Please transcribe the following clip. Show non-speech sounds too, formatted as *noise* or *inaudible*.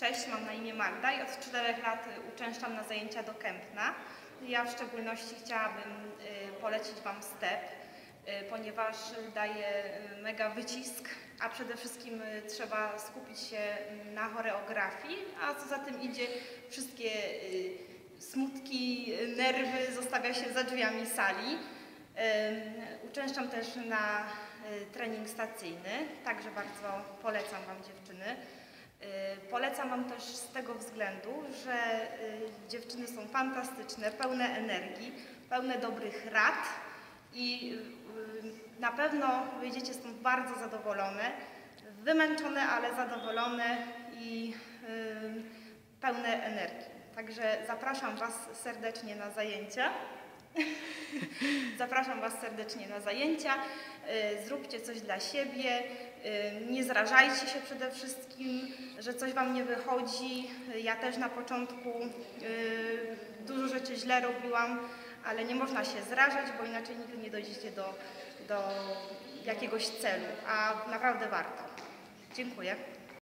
Cześć, mam na imię Magda i od 4 lat y, uczęszczam na zajęcia do Kępna. Ja w szczególności chciałabym y, polecić Wam STEP, y, ponieważ daje mega wycisk, a przede wszystkim trzeba skupić się y, na choreografii, a co za tym idzie, wszystkie smutki, nerwy zostawia się za drzwiami sali. Uczęszczam też na trening stacyjny, także bardzo polecam Wam dziewczyny. Polecam Wam też z tego względu, że y, dziewczyny są fantastyczne, pełne energii, pełne dobrych rad i y, na pewno wyjdziecie stąd bardzo zadowolone, wymęczone, ale zadowolone i y, pełne energii. Także zapraszam Was serdecznie na zajęcia. *laughs* Zapraszam Was serdecznie na zajęcia. Zróbcie coś dla siebie. Nie zrażajcie się przede wszystkim, że coś Wam nie wychodzi. Ja też na początku y, dużo rzeczy źle robiłam, ale nie można się zrażać, bo inaczej nigdy nie dojdziecie do, do jakiegoś celu, a naprawdę warto. Dziękuję.